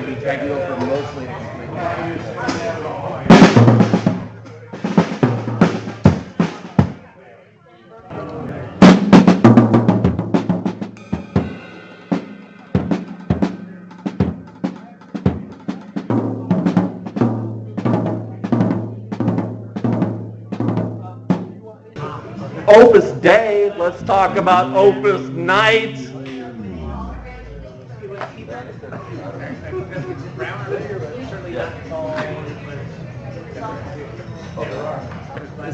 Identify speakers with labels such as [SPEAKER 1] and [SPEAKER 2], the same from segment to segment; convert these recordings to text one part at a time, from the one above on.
[SPEAKER 1] to be taking over mostly
[SPEAKER 2] Opus Day, let's talk about Opus Night.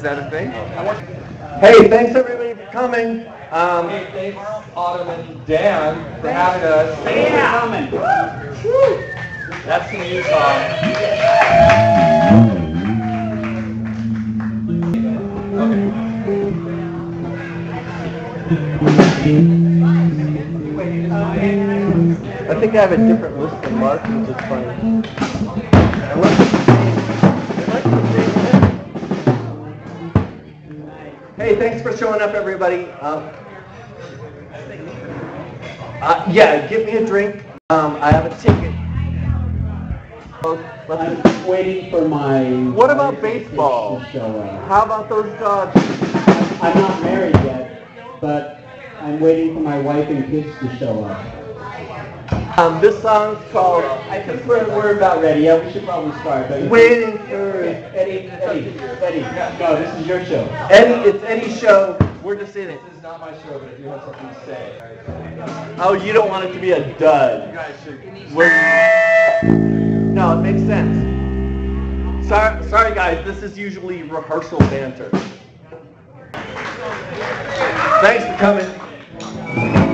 [SPEAKER 2] That a thing? Hey, thanks everybody for coming. Um,
[SPEAKER 3] Hey, thanks Autumn and Dan for having us.
[SPEAKER 2] Yeah.
[SPEAKER 3] That's the new song.
[SPEAKER 2] I think I have a different list than Mark, which is funny. Hey, thanks for showing up, everybody. Um, uh, yeah, give me a drink. Um, I have a ticket.
[SPEAKER 4] I'm waiting for my.
[SPEAKER 2] What about baseball?
[SPEAKER 4] To show up.
[SPEAKER 2] How about those dogs?
[SPEAKER 4] I'm not married yet, but I'm waiting for my wife and kids to show up.
[SPEAKER 2] Um, this song's called
[SPEAKER 4] I think we're, we're about ready. Yeah, we should probably start. But
[SPEAKER 2] Waiting for
[SPEAKER 4] Eddie, Eddie, Eddie. No, this is your show.
[SPEAKER 2] Eddie. It's Eddie's show. We're just in it.
[SPEAKER 3] This is not my show, but I do have something to say.
[SPEAKER 2] Oh, you don't want it to be a dud.
[SPEAKER 3] You guys should.
[SPEAKER 2] We're, no, it makes sense. Sorry, sorry guys, this is usually rehearsal banter. Thanks for coming.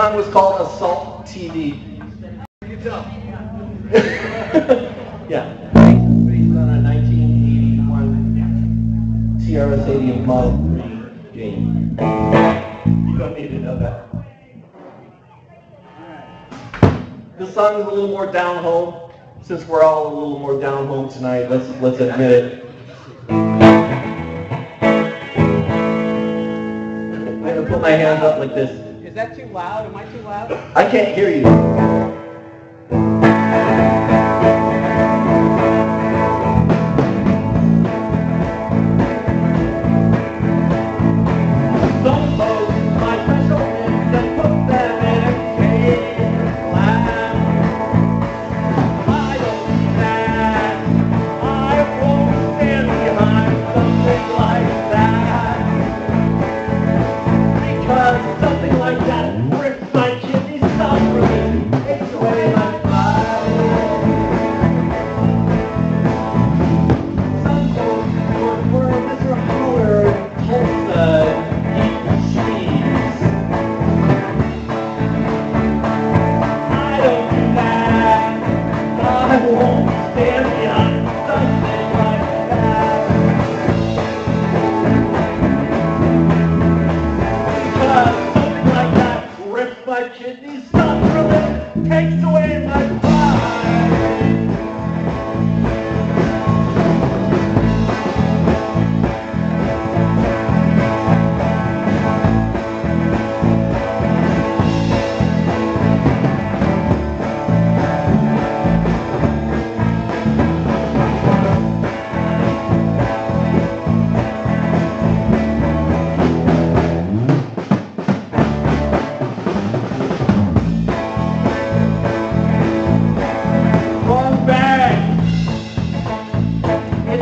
[SPEAKER 2] Song was called Assault TV. yeah. Based on a 1981 Sierra Stadium Model 3 game. You don't need to know that. This song is a little more down home. Since we're all a little more down home tonight, let's let's admit it. I'm gonna put my hands up like this.
[SPEAKER 4] Is that too loud? Am I too loud?
[SPEAKER 2] I can't hear you.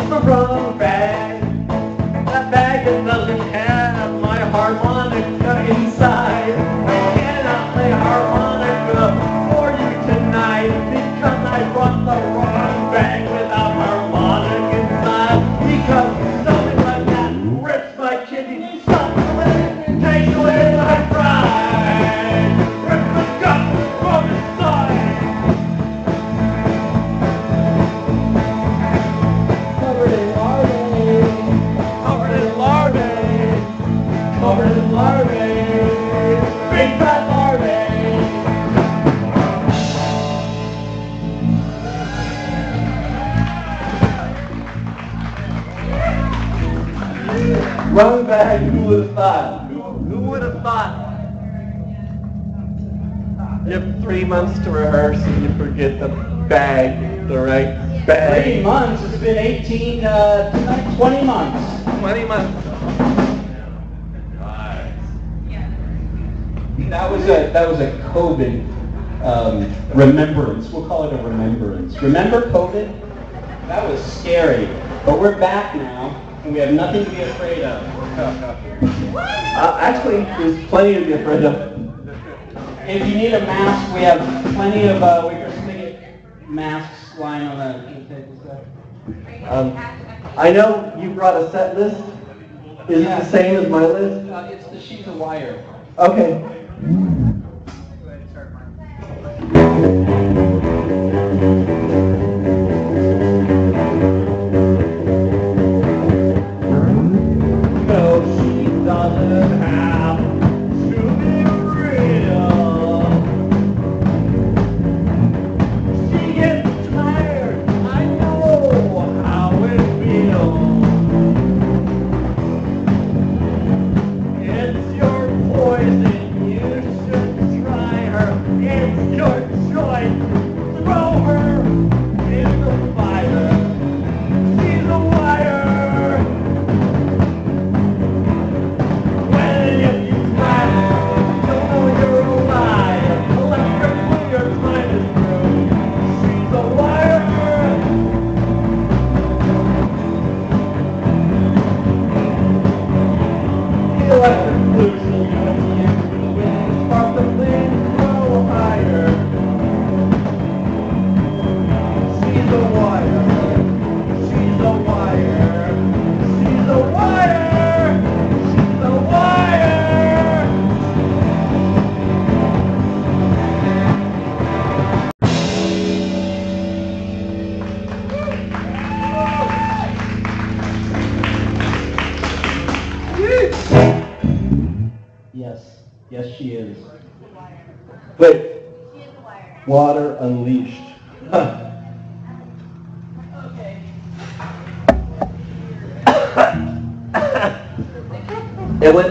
[SPEAKER 2] the road. Bag, the right bag.
[SPEAKER 5] Three months, it's been 18, uh, 20 months.
[SPEAKER 2] 20 months. That was a, that was a COVID, um,
[SPEAKER 5] Remembrance, we'll call it a remembrance. Remember COVID? That was scary, but we're back now, and we have nothing to be afraid of.
[SPEAKER 2] uh, actually, there's plenty to be afraid of.
[SPEAKER 5] If you need a mask, we have plenty of, uh, Wicker Spigot masks lying on the the table.
[SPEAKER 2] Um, I know you brought a set list. Is it the same as my list?
[SPEAKER 5] Uh, it's the sheets of wire.
[SPEAKER 2] Okay.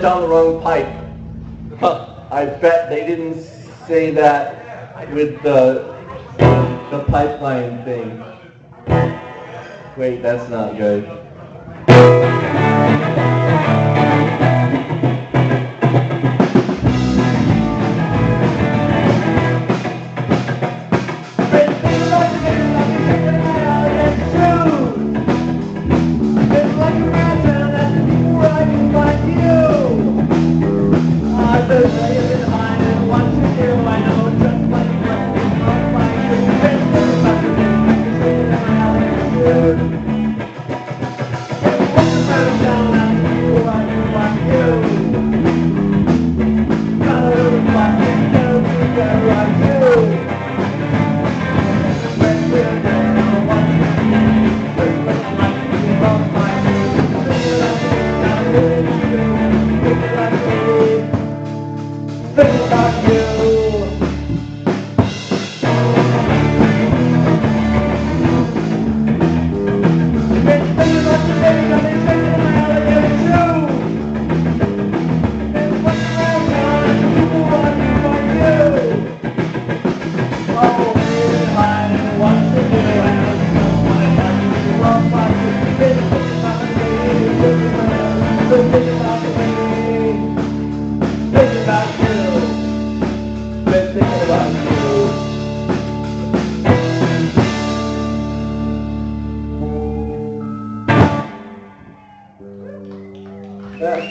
[SPEAKER 2] Down the wrong pipe. I bet they didn't say that with the the pipeline thing. Wait, that's not good.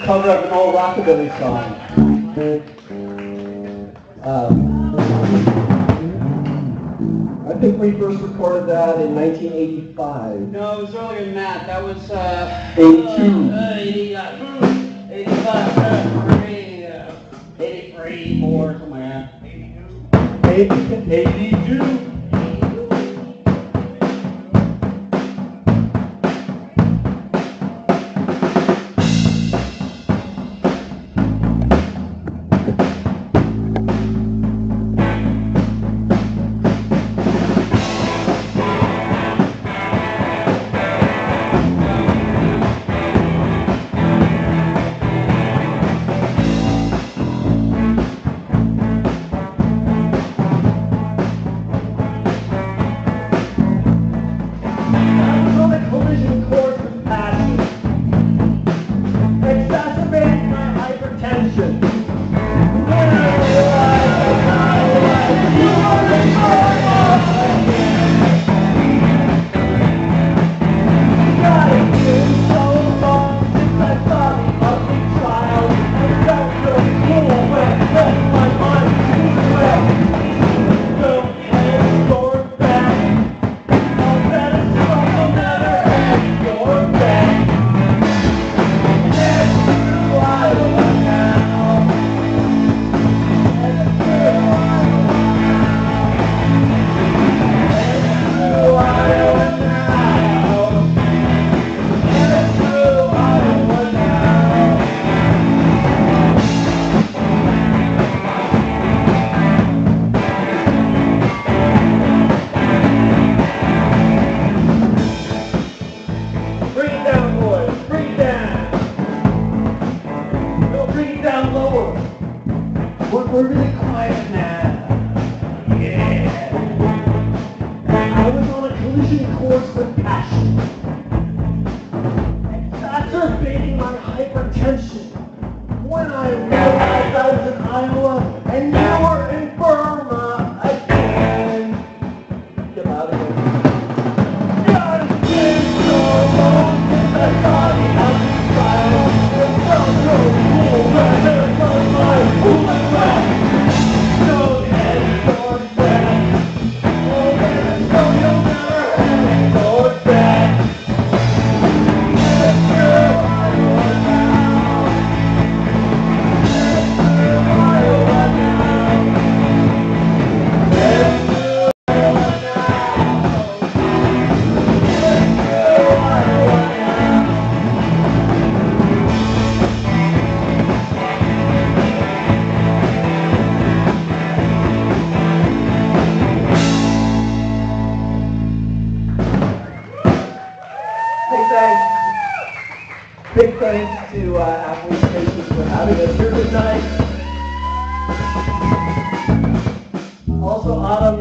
[SPEAKER 5] Cover of an old rockabilly song.
[SPEAKER 2] first recorded that in 1985.
[SPEAKER 5] No, it was earlier than that. That was uh,
[SPEAKER 2] 82.
[SPEAKER 5] Uh, 85, 85, uh, 83, 84, something like that.
[SPEAKER 2] 82. 82. plunging force the passion, exacerbating my hypertension. When I realized I was in Iowa and you were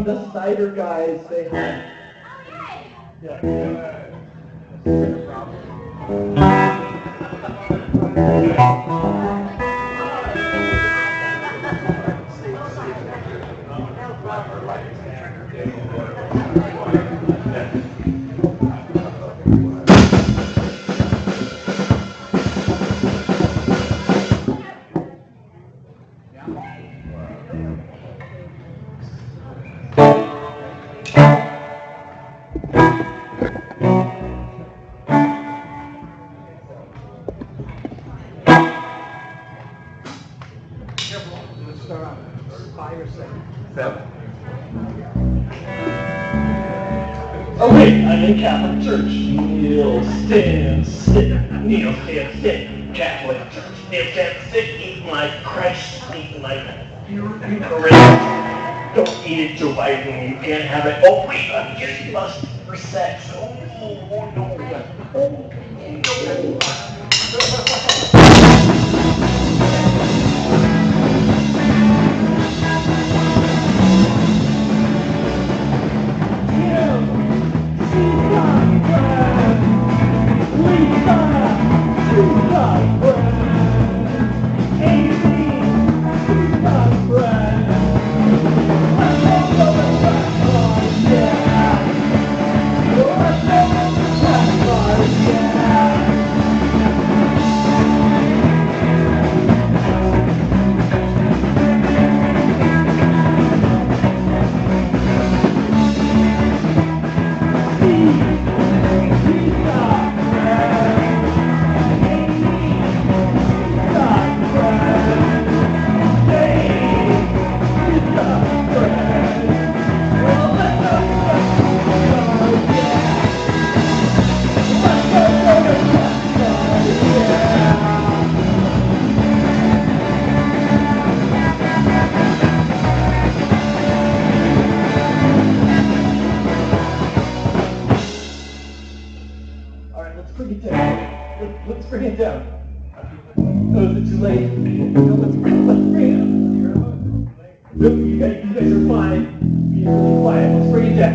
[SPEAKER 3] the cider guys, they have. Yeah.
[SPEAKER 2] Catholic Church. Kneel, stand, sit. Kneel, stand, sit. Catholic Church. Kneel, stand, sit. Eat like Christ. Eat like Eucharist. Don't eat it too lightly. You can't have it. Oh, wait, I'm getting lust for sex. Oh, oh, oh no. Quiet. Let's.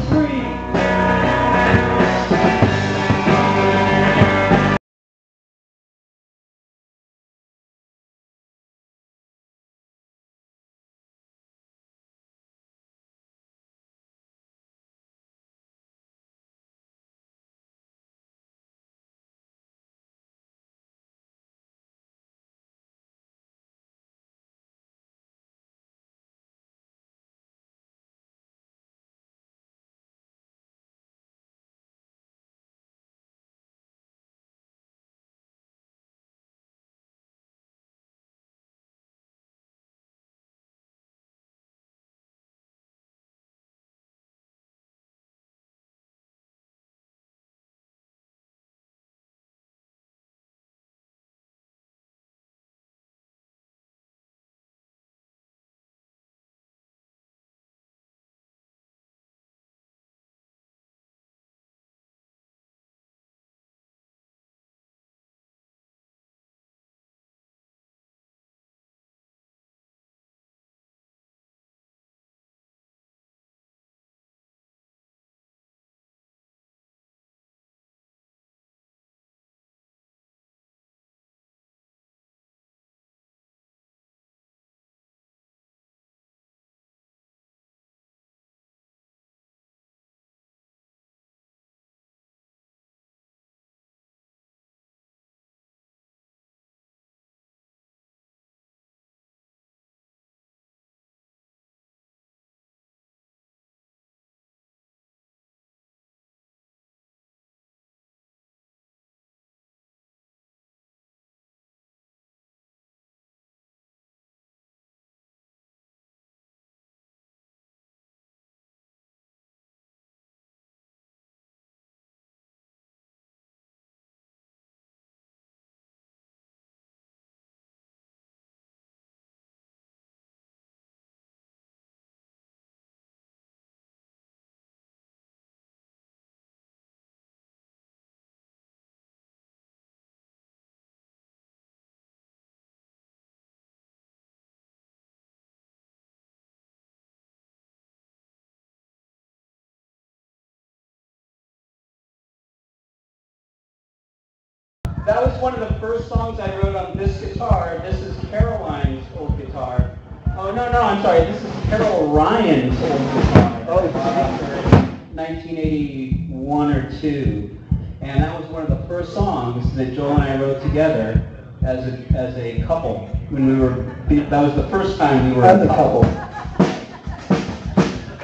[SPEAKER 2] That was
[SPEAKER 4] one of the first songs I wrote on this guitar. This is Caroline's old guitar. Oh, no, no, I'm sorry. This is Carol Ryan's old guitar.
[SPEAKER 2] Oh,
[SPEAKER 4] Uh, 1981 or 2. And that was one of the first songs that Joel and I wrote together as a, as a couple. When we were, that was the first time we were
[SPEAKER 2] As a couple.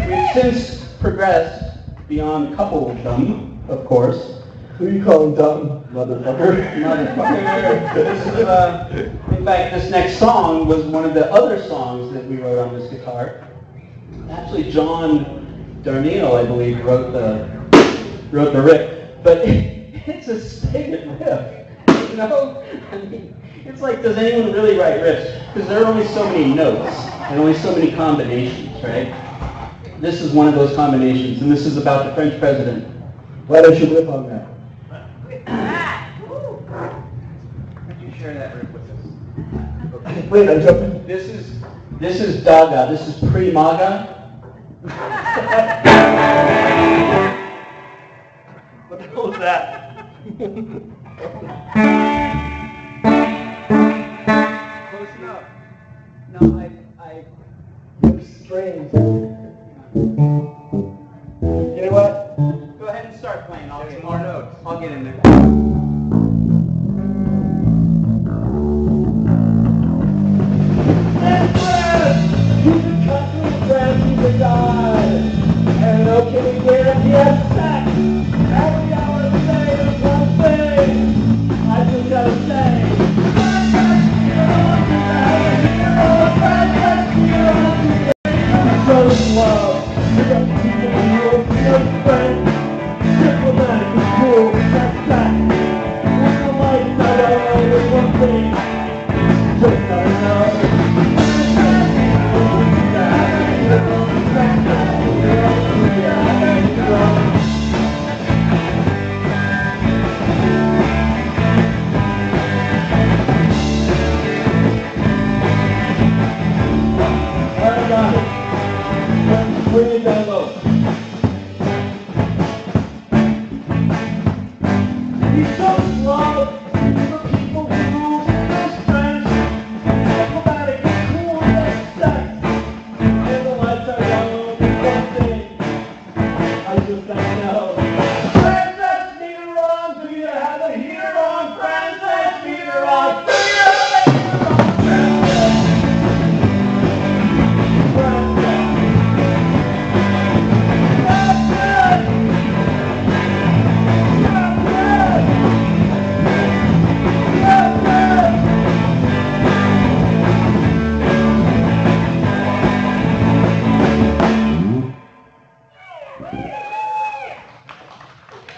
[SPEAKER 4] We've since progressed beyond coupledom, of course.
[SPEAKER 2] Who you calling dumb, motherfucker?
[SPEAKER 4] Motherfucker. This is, uh, in fact, this next song was one of the other songs that we wrote on this guitar. Actually, John Darnielle, I believe, wrote the wrote the riff, but it's a stated riff. You know, I mean, it's like, does anyone really write riffs? Because there are only so many notes and only so many combinations, right? This is one of those combinations, and this is about the French president.
[SPEAKER 2] Why don't you riff on that?
[SPEAKER 3] Could you share that riff with us?
[SPEAKER 2] Wait, I'm jumping.
[SPEAKER 4] This is this is Daga. This is pre-Maga. what the hell is that?
[SPEAKER 3] Close enough.
[SPEAKER 4] No, I, I.
[SPEAKER 2] It's strange. You know what?
[SPEAKER 4] Go ahead and start playing. I'll
[SPEAKER 3] Some
[SPEAKER 4] get
[SPEAKER 3] more notes. I'll get in there.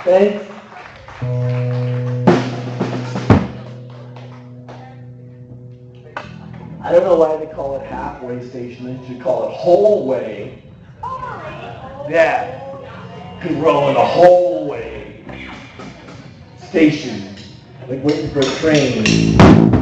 [SPEAKER 4] Okay? I don't know
[SPEAKER 2] why they call it halfway station. They should call it whole way. Yeah. Could roll in a whole way station. Like waiting for a train.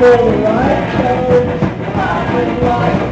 [SPEAKER 4] for the light show.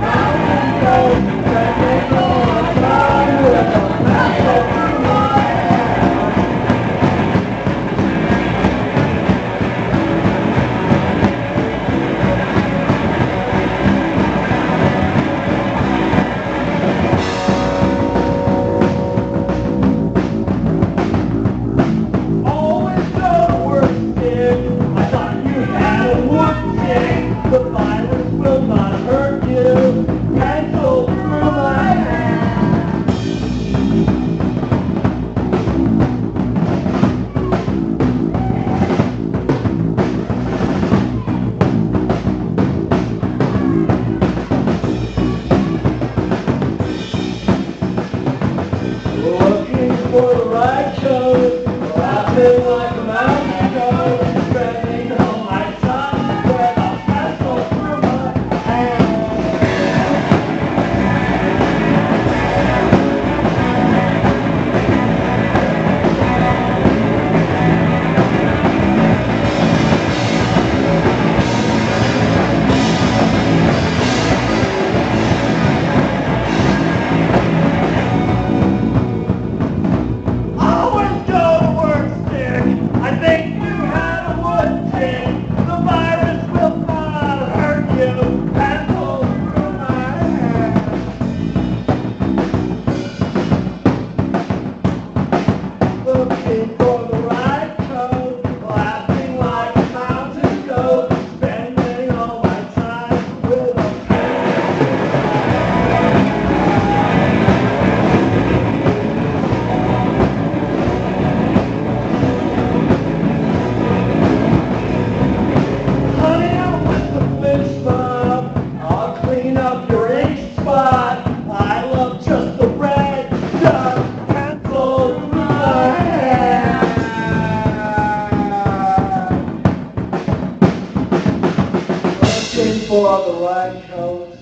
[SPEAKER 4] for the white coat.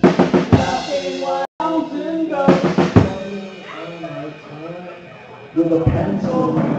[SPEAKER 4] Mountain goats. With a
[SPEAKER 2] pencil.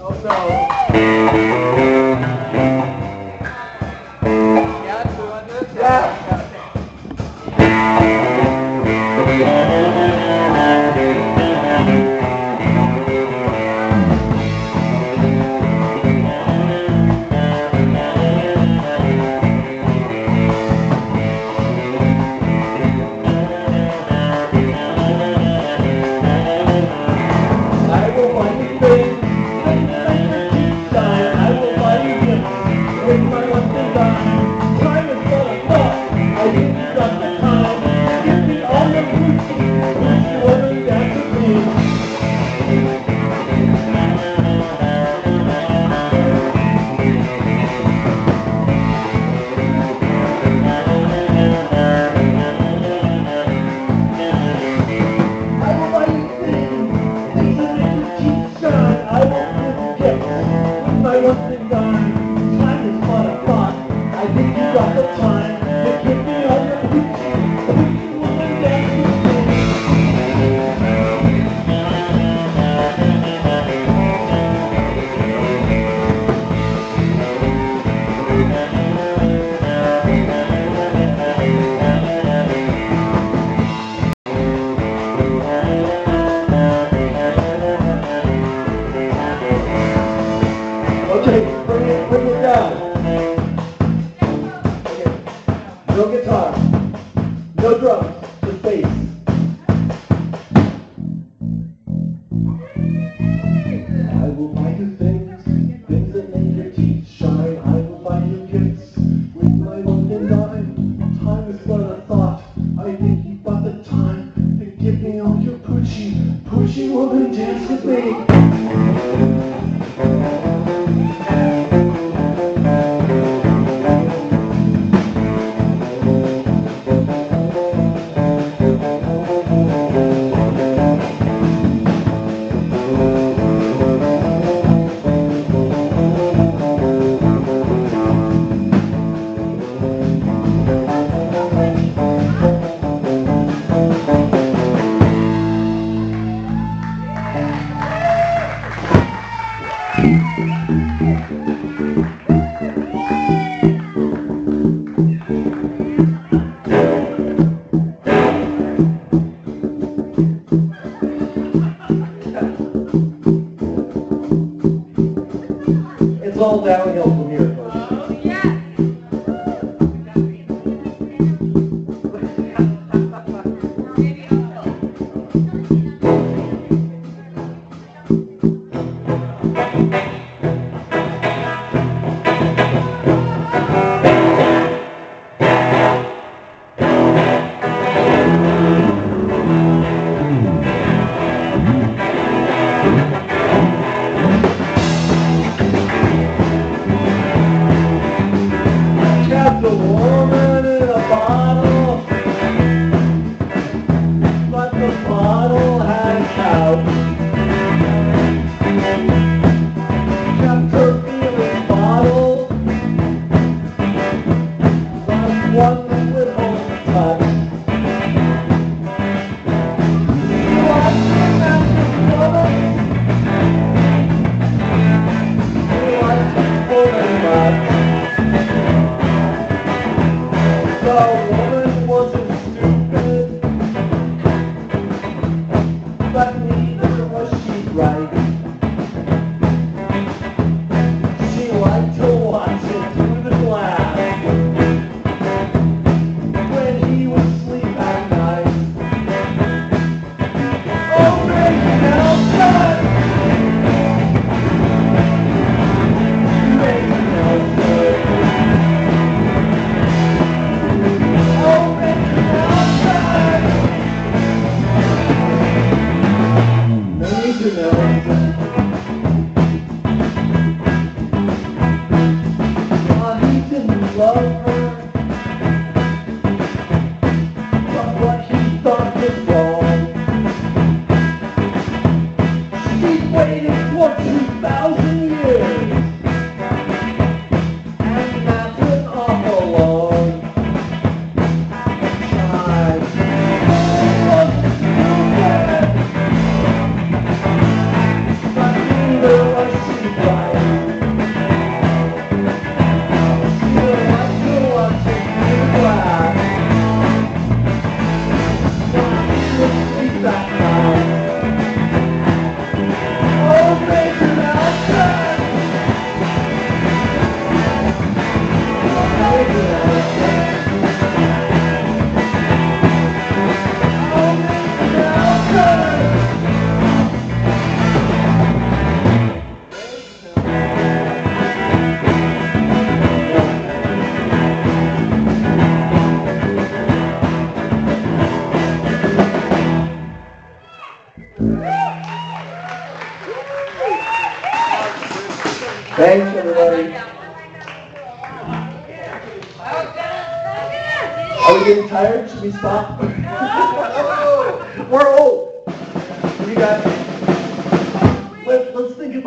[SPEAKER 2] Oh no.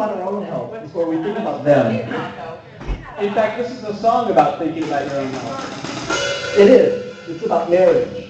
[SPEAKER 2] about our own health before we think about them.
[SPEAKER 4] In fact, this is a song about thinking about your own health.
[SPEAKER 2] It is. It's about marriage.